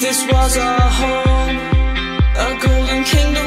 this was our home, a golden kingdom.